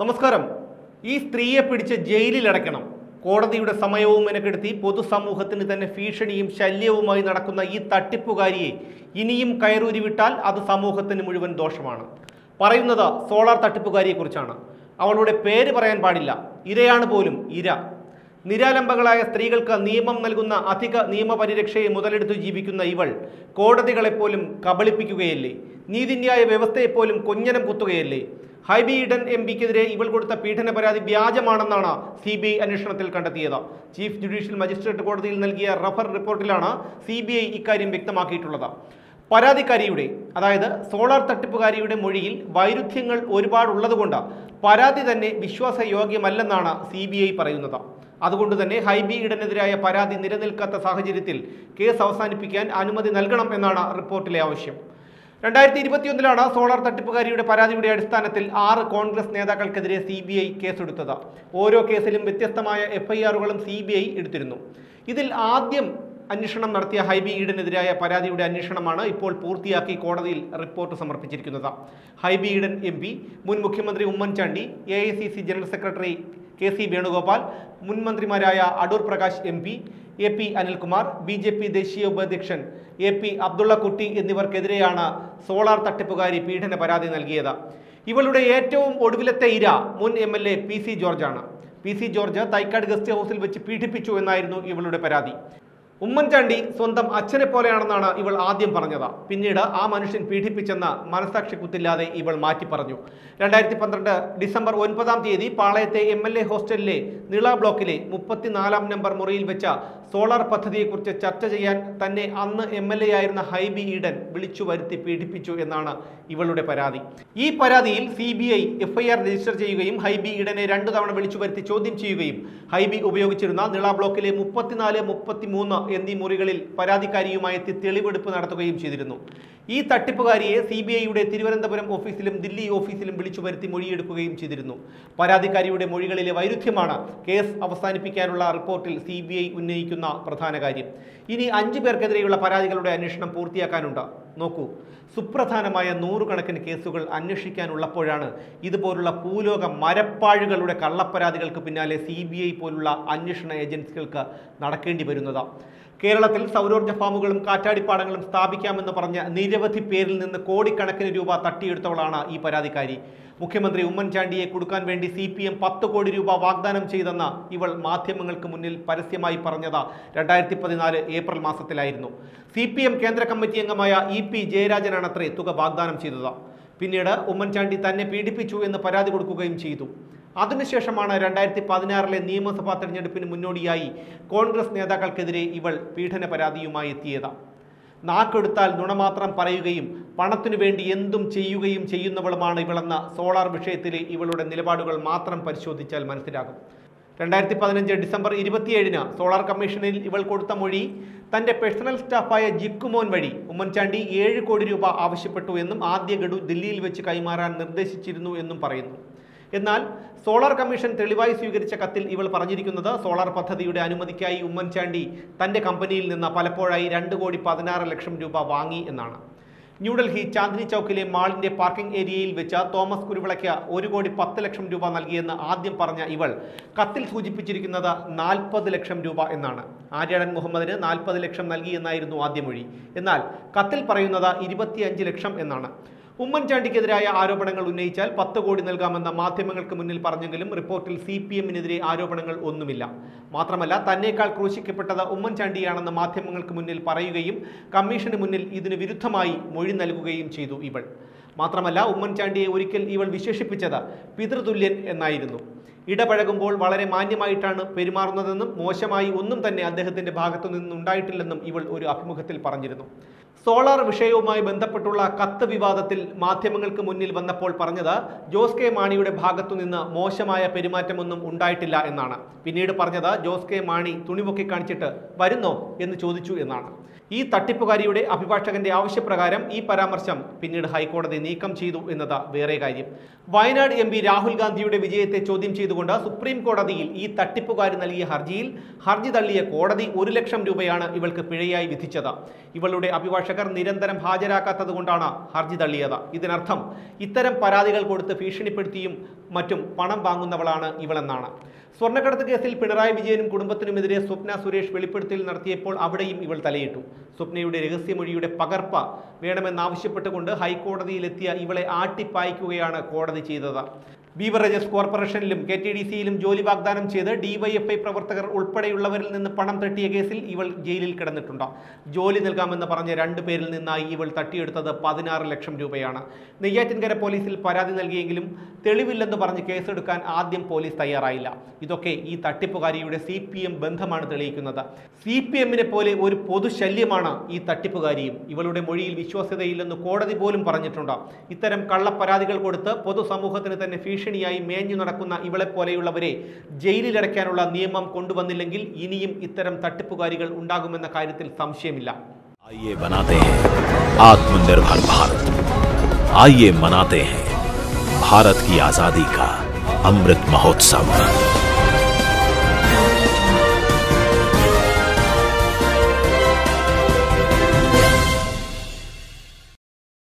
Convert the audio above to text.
നമസ്കാരം. ഈ സ്ത്രീയെ പിടിച്ച് ജയിലിൽ അടയ്ക്കണം. കോടതിയുടെ സമയവും മെനക്കെടുത്തി പൊതുസമൂഹത്തിന് തന്നെ ഭീഷണിയും ശല്യവുമായി നടക്കുന്ന ഈ തട്ടിപ്പുകാരിയെ ഇനിയും കയറൂരി വിട്ടാൽ അത് സമൂഹത്തിന് മുഴുവൻ ദോഷമാണ്. പറയുന്നത് സോളാർ തട്ടിപ്പുകാരിയെക്കുറിച്ചാണ്. അവളുടെ പേര് പറയാൻ പാടില്ല. ഇരയാണ് പോലും ഇര. നിരാലംബകളായ സ്ത്രീകൾക്ക് നിയമം നൽകുന്ന അധിക നിയമപരിരക്ഷയെ മുതലെടുത്തു ജീവിക്കുന്ന ഇവൾ കോടതികളെപ്പോലും കബളിപ്പിക്കുകയല്ലേ? നീതിന്യായ വ്യവസ്ഥയെപ്പോലും കൊഞ്ഞനം കുത്തുകയല്ലേ? ഹൈബി ഈഡൻ എം പിക്കെതിരെ ഇവൾ കൊടുത്ത പീഡന പരാതി വ്യാജമാണെന്നാണ് സി ബി ഐ അന്വേഷണത്തിൽ കണ്ടെത്തിയത്. ചീഫ് ജുഡീഷ്യൽ മജിസ്ട്രേറ്റ് കോടതിയിൽ നൽകിയ റഫർ റിപ്പോർട്ടിലാണ് സി ബി ഐ ഇക്കാര്യം വ്യക്തമാക്കിയിട്ടുള്ളത്. പരാതിക്കാരിയുടെ അതായത് സോളാർ തട്ടിപ്പുകാരിയുടെ മൊഴിയിൽ വൈരുദ്ധ്യങ്ങൾ ഒരുപാടുള്ളതുകൊണ്ട് പരാതി തന്നെ വിശ്വാസയോഗ്യമല്ലെന്നാണ് സി ബി ഐ പറയുന്നത്. അതുകൊണ്ട് തന്നെ ഹൈബി ഈഡനെതിരായ പരാതി നിലനിൽക്കാത്ത സാഹചര്യത്തിൽ കേസ് അവസാനിപ്പിക്കാൻ അനുമതി നൽകണം എന്നാണ് റിപ്പോർട്ടിലെ ആവശ്യം. രണ്ടായിരത്തി ഇരുപത്തിയൊന്നിലാണ് സോളാർ തട്ടിപ്പുകാരിയുടെ പരാതിയുടെ അടിസ്ഥാനത്തിൽ ആറ് കോൺഗ്രസ് നേതാക്കൾക്കെതിരെ സി ബി ഐ കേസെടുത്തത്. ഓരോ കേസിലും വ്യത്യസ്തമായ എഫ്ഐആറുകളും സി ബി ഐ എടുത്തിരുന്നു. ഇതിൽ ആദ്യം അന്വേഷണം നടത്തിയ ഹൈബി ഈഡനെതിരായ പരാതിയുടെ അന്വേഷണമാണ് ഇപ്പോൾ പൂർത്തിയാക്കി കോടതിയിൽ റിപ്പോർട്ട് സമർപ്പിച്ചിരിക്കുന്നത്. ഹൈബി ഈഡൻ എം പി മുൻ മുഖ്യമന്ത്രി Oommen Chandy A I C C general secretary K C Venugopal മുൻ മന്ത്രിമാരായ Adoor Prakash M P A P Anilkumar B J P ദേശീയ ഉപാധ്യക്ഷൻ എ പി അബ്ദുള്ളക്കുട്ടി എന്നിവർക്കെതിരെയാണ് സോളാർ തട്ടിപ്പുകാരി പീഡന പരാതി നൽകിയത്. ഇവളുടെ ഏറ്റവും ഒടുവിലത്തെ ഇര മുൻ M L A P C ജോർജാണ്. P C George Thycaud guest ഹൗസിൽ വെച്ച് പീഡിപ്പിച്ചു എന്നായിരുന്നു ഇവളുടെ പരാതി. ഉമ്മൻചാണ്ടി സ്വന്തം അച്ഛനെ പോലെയാണെന്നാണ് ഇവൾ ആദ്യം പറഞ്ഞത്. പിന്നീട് ആ മനുഷ്യൻ പീഡിപ്പിച്ചെന്ന് മനസാക്ഷി കുത്തില്ലാതെ ഇവൾ മാറ്റി പറഞ്ഞു. രണ്ടായിരത്തി പന്ത്രണ്ട് ഡിസംബർ ഒൻപതാം തീയതി പാളയത്തെ എം എൽ എ ഹോസ്റ്റലിലെ നിള ബ്ലോക്കിലെ മുപ്പത്തിനാലാം നമ്പർ മുറിയിൽ വെച്ച സോളാർ പദ്ധതിയെക്കുറിച്ച് ചർച്ച ചെയ്യാൻ തന്നെ അന്ന് എം എൽ എ ആയിരുന്ന ഹൈബി ഈഡൻ വിളിച്ചു വരുത്തി പീഡിപ്പിച്ചു എന്നാണ് ഇവളുടെ പരാതി. ഈ പരാതിയിൽ C B I FIR register ചെയ്യുകയും ഹൈബി ഈഡനെ രണ്ടു തവണ വിളിച്ചു വരുത്തി ചോദ്യം ചെയ്യുകയും ഹൈബി ഉപയോഗിച്ചിരുന്ന നിള ബ്ലോക്കിലെ മുപ്പത്തിനാല് മുപ്പത്തിമൂന്ന് എന്നീ മുറികളിൽ പരാതിക്കാരിയുമായി എത്തി തെളിവെടുപ്പ് നടത്തുകയും ചെയ്തിരുന്നു. ഈ തട്ടിപ്പുകാരിയെ സി ബി ഐയുടെ തിരുവനന്തപുരം ഓഫീസിലും ദില്ലി ഓഫീസിലും വിളിച്ചു വരുത്തി മൊഴിയെടുക്കുകയും ചെയ്തിരുന്നു. പരാതിക്കാരിയുടെ മൊഴികളിലെ വൈരുദ്ധ്യമാണ് കേസ് അവസാനിപ്പിക്കാനുള്ള റിപ്പോർട്ടിൽ സി ബി ഐ ഉന്നയിക്കുന്ന പ്രധാന കാര്യം. ഇനി അഞ്ചു പേർക്കെതിരെയുള്ള പരാതികളുടെ അന്വേഷണം പൂർത്തിയാക്കാനുണ്ട്. നോക്കൂ സുപ്രധാനമായ നൂറുകണക്കിന് കേസുകൾ അന്വേഷിക്കാനുള്ളപ്പോഴാണ് ഇതുപോലുള്ള ഭൂലോക മരപ്പാഴുകളുടെ കള്ളപ്പരാതികൾക്ക് പിന്നാലെ സി പോലുള്ള അന്വേഷണ ഏജൻസികൾക്ക് നടക്കേണ്ടി വരുന്നത്. കേരളത്തിൽ സൗരോർജ ഫാമുകളും കാറ്റാടിപ്പാടങ്ങളും സ്ഥാപിക്കാമെന്ന് പറഞ്ഞ നിരവധി പേരിൽ നിന്ന് കോടിക്കണക്കിന് രൂപ തട്ടിയെടുത്തവളാണ് ഈ പരാതിക്കാരി. മുഖ്യമന്ത്രി ഉമ്മൻചാണ്ടിയെ കൊടുക്കാൻ വേണ്ടി സി പി എം പത്ത് കോടി രൂപ വാഗ്ദാനം ചെയ്തെന്ന് ഇവൾ മാധ്യമങ്ങൾക്ക് മുന്നിൽ പരസ്യമായി പറഞ്ഞത് രണ്ടായിരത്തി പതിനാല് ഏപ്രിൽ മാസത്തിലായിരുന്നു. സി പി എം കേന്ദ്ര കമ്മിറ്റി അംഗമായ ഇ പി ജയരാജനാണ് അത്രേ തുക വാഗ്ദാനം ചെയ്തത്. പിന്നീട് ഉമ്മൻചാണ്ടി തന്നെ പീഡിപ്പിച്ചു എന്ന് പരാതി കൊടുക്കുകയും ചെയ്തു. അതിനുശേഷമാണ് രണ്ടായിരത്തി പതിനാറിലെ നിയമസഭാ തെരഞ്ഞെടുപ്പിന് മുന്നോടിയായി കോൺഗ്രസ് നേതാക്കൾക്കെതിരെ ഇവൾ പീഡന പരാതിയുമായി എത്തിയത്. നാക്കെടുത്താൽ നുണമാത്രം പറയുകയും പണത്തിനു വേണ്ടി എന്തും ചെയ്യുകയും ചെയ്യുന്നവളുമാണ് ഇവളെന്ന സോളാർ വിഷയത്തിലെ ഇവളുടെ നിലപാടുകൾ മാത്രം പരിശോധിച്ചാൽ മനസ്സിലാകും. രണ്ടായിരത്തി പതിനഞ്ച് ഡിസംബർ ഇരുപത്തിയേഴിന് സോളാർ കമ്മീഷനിൽ ഇവൾ കൊടുത്ത മൊഴി തന്റെ പേഴ്സണൽ സ്റ്റാഫായ ജിക്കുമോൻ വഴി ഉമ്മൻചാണ്ടി ഏഴ് കോടി രൂപ ആവശ്യപ്പെട്ടു എന്നും ആദ്യ ഗഡു ദില്ലിയിൽ വെച്ച് കൈമാറാൻ നിർദ്ദേശിച്ചിരുന്നു എന്നും പറയുന്നു. എന്നാൽ സോളാർ കമ്മീഷൻ തെളിവായി സ്വീകരിച്ച കത്തിൽ ഇവൾ പറഞ്ഞിരിക്കുന്നത് സോളാർ പദ്ധതിയുടെ അനുമതിക്കായി ഉമ്മൻചാണ്ടി തന്റെ കമ്പനിയിൽ നിന്ന് പലപ്പോഴായി രണ്ട് കോടി പതിനാറ് ലക്ഷം രൂപ വാങ്ങി എന്നാണ്. ന്യൂഡൽഹി ചാന്ദിനി ചൗക്കിലെ മാളിന്റെ പാർക്കിംഗ് ഏരിയയിൽ വെച്ച് തോമസ് കുരുവിളയ്ക്ക് ഒരു കോടി പത്ത് ലക്ഷം രൂപ നൽകിയെന്ന് ആദ്യം പറഞ്ഞ ഇവൾ കത്തിൽ സൂചിപ്പിച്ചിരിക്കുന്നത് നാൽപ്പത് ലക്ഷം രൂപ എന്നാണ്. ആര്യാടൻ മുഹമ്മദിന് നാൽപ്പത് ലക്ഷം നൽകി എന്നായിരുന്നു ആദ്യമൊഴി. എന്നാൽ കത്തിൽ പറയുന്നത് ഇരുപത്തിയഞ്ച് ലക്ഷം എന്നാണ്. ഉമ്മൻചാണ്ടിക്കെതിരായ ആരോപണങ്ങൾ ഉന്നയിച്ചാൽ പത്ത് കോടി നൽകാമെന്ന മാധ്യമങ്ങൾക്ക് മുന്നിൽ പറഞ്ഞെങ്കിലും റിപ്പോർട്ടിൽ സി പി എമ്മിനെതിരെ ആരോപണങ്ങൾ ഒന്നുമില്ല. മാത്രമല്ല തന്നേക്കാൾ ക്രൂശിക്കപ്പെട്ടത് ഉമ്മൻചാണ്ടിയാണെന്ന് മാധ്യമങ്ങൾക്ക് മുന്നിൽ പറയുകയും കമ്മീഷന് മുന്നിൽ ഇതിന് വിരുദ്ധമായി മൊഴി നൽകുകയും ചെയ്തു ഇവൾ. മാത്രമല്ല ഉമ്മൻചാണ്ടിയെ ഒരിക്കൽ ഇവൾ വിശേഷിപ്പിച്ചത് പിതൃതുല്യൻ എന്നായിരുന്നു. ഇടപഴകുമ്പോൾ വളരെ മാന്യമായിട്ടാണ് പെരുമാറുന്നതെന്നും മോശമായി ഒന്നും തന്നെ അദ്ദേഹത്തിന്റെ ഭാഗത്തു നിന്നുണ്ടായിട്ടില്ലെന്നും ഇവൾ ഒരു അഭിമുഖത്തിൽ പറഞ്ഞിരുന്നു. സോളാർ വിഷയവുമായി ബന്ധപ്പെട്ടുള്ള കത്ത് വിവാദത്തിൽ മാധ്യമങ്ങൾക്ക് മുന്നിൽ വന്നപ്പോൾ പറഞ്ഞത് ജോസ് കെ മാണിയുടെ ഭാഗത്തുനിന്ന് മോശമായ പെരുമാറ്റമൊന്നും ഉണ്ടായിട്ടില്ല എന്നാണ്. പിന്നീട് പറഞ്ഞത് ജോസ് കെ മാണി തുണിപൊക്കി കാണിച്ചിട്ട് വരുന്നോ എന്ന് ചോദിച്ചു എന്നാണ്. ഈ തട്ടിപ്പുകാരിയുടെ അഭിഭാഷകന്റെ ആവശ്യപ്രകാരം ഈ പരാമർശം പിന്നീട് ഹൈക്കോടതി നീക്കം ചെയ്തു എന്നത് വേറെ കാര്യം. വയനാട് എം രാഹുൽ ഗാന്ധിയുടെ വിജയത്തെ ചോദ്യം ചെയ്തുകൊണ്ട് സുപ്രീം കോടതിയിൽ ഈ തട്ടിപ്പുകാരി നൽകിയ ഹർജിയിൽ ഹർജി തള്ളിയ കോടതി ഒരു ലക്ഷം രൂപയാണ് ഇവൾക്ക് പിഴയായി വിധിച്ചത്. ഇവളുടെ അഭിഭാഷകർ നിരന്തരം ഹാജരാക്കാത്തത് കൊണ്ടാണ് ഹർജി തള്ളിയത്. ഇതിനർത്ഥം ഇത്തരം പരാതികൾ കൊടുത്ത് ഭീഷണിപ്പെടുത്തിയും മറ്റും പണം വാങ്ങുന്നവളാണ് ഇവളെന്നാണ്. സ്വർണക്കടത്ത് കേസിൽ പിണറായി വിജയനും കുടുംബത്തിനുമെതിരെ സ്വപ്ന സുരേഷ് വെളിപ്പെടുത്തൽ നടത്തിയപ്പോൾ അവിടെയും ഇവൾ തലയിട്ടു. സ്വപ്നയുടെ രഹസ്യമൊഴിയുടെ പകർപ്പ വേണമെന്നാവശ്യപ്പെട്ടുകൊണ്ട് ഹൈക്കോടതിയിലെത്തിയ ഇവളെ ആട്ടിപ്പായിക്കുകയാണ് കോടതി ചെയ്തത്. ബീവറേജസ് കോർപ്പറേഷനിലും കെ ടി ഡി സിയിലും ജോലി വാഗ്ദാനം ചെയ്ത് ഡിവൈഎഫ്ഐ പ്രവർത്തകർ ഉൾപ്പെടെയുള്ളവരിൽ നിന്ന് പണം തട്ടിയ കേസിൽ ഇവൾ ജയിലിൽ കിടന്നിട്ടുണ്ട്. ജോലി നൽകാമെന്ന് പറഞ്ഞ രണ്ടു പേരിൽ നിന്നായി ഇവൾ തട്ടിയെടുത്തത് പതിനാറ് ലക്ഷം രൂപയാണ്. നെയ്യാറ്റിൻകര പോലീസിൽ പരാതി നൽകിയെങ്കിലും തെളിവില്ലെന്ന് പറഞ്ഞ് കേസെടുക്കാൻ ആദ്യം പോലീസ് തയ്യാറായില്ല. ഇതൊക്കെ ഈ തട്ടിപ്പുകാരിയുടെ സി പി എം ബന്ധമാണ് തെളിയിക്കുന്നത്. സി പി എമ്മിനെ പോലെ ഒരു പൊതുശല്യമാണ് ഈ തട്ടിപ്പുകാരിയും. ഇവളുടെ മൊഴിയിൽ വിശ്വാസ്യതയില്ലെന്ന് കോടതി പോലും പറഞ്ഞിട്ടുണ്ട്. ഇത്തരം കള്ളപ്പരാതികൾ കൊടുത്ത് പൊതുസമൂഹത്തിന് തന്നെ ഭീഷണിയായി മേഞ്ഞു നടക്കുന്ന ഇവളെ പോലെയുള്ളവരെ ജയിലിലടയ്ക്കാനുള്ള നിയമം കൊണ്ടുവന്നില്ലെങ്കിൽ ഇനിയും ഇത്തരം തട്ടിപ്പുകാരികൾ ഉണ്ടാകുമെന്ന കാര്യത്തിൽ സംശയമില്ല. ഭാരത് കി ആസാദി കാ അമൃത് മഹോത്സവ.